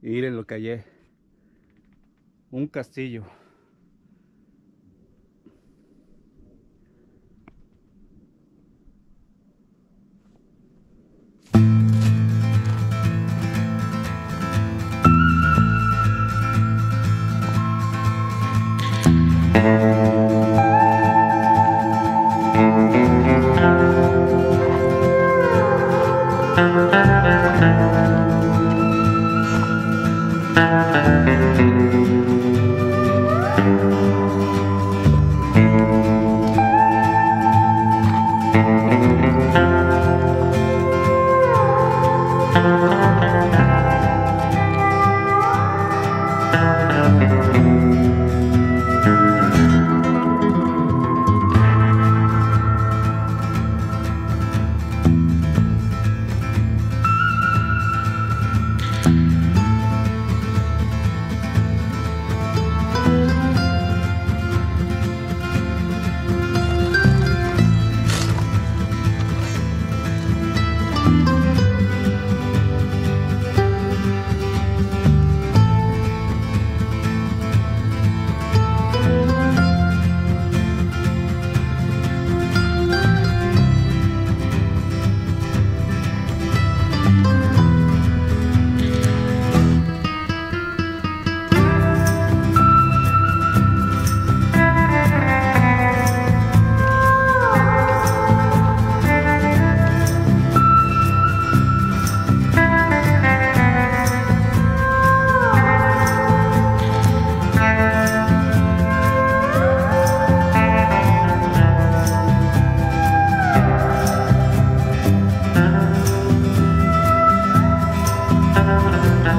Y miren lo que hallé. Un castillo.